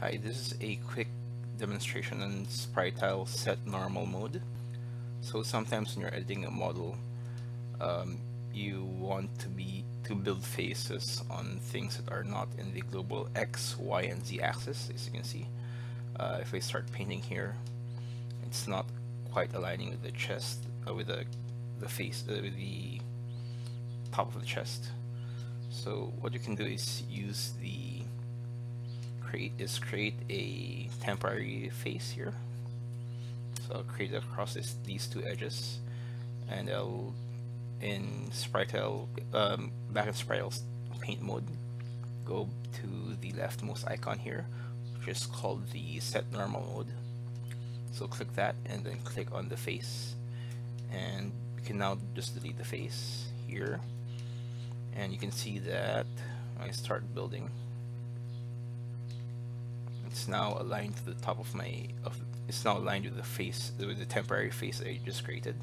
Hi, this is a quick demonstration on Sprytile set normal mode. So sometimes when you're editing a model, um, you want to be to build faces on things that are not in the global X, Y, and Z axis, as you can see. Uh, if I start painting here, it's not quite aligning with the chest, uh, with the the face, uh, with the top of the chest. So what you can do is use the create is create a temporary face here. So I'll create across this, these two edges, and I'll in Sprytile um, back in Sprytile paint mode, go to the leftmost icon here, which is called the set normal mode. So click that and then click on the face, and you can now just delete the face here and you can see that I start building it's now aligned to the top of my of it's now aligned with the face with the temporary face that I just created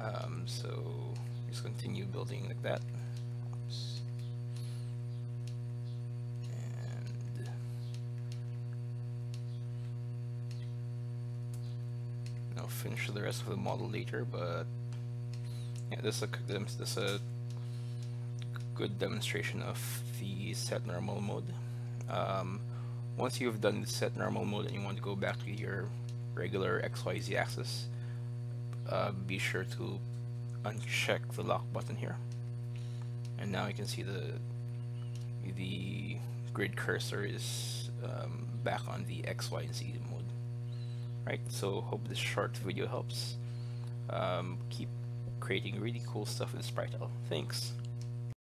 um, so just continue building like that Oops. and I'll finish the rest of the model later but yeah, this is a this is a good demonstration of the set normal mode. Um, once you've done the set normal mode and you want to go back to your regular XYZ axis, uh, be sure to uncheck the lock button here. And now you can see the the grid cursor is um, back on the X, Y, and Z mode. Right, so hope this short video helps. Um, keep creating really cool stuff with Sprytile. Thanks.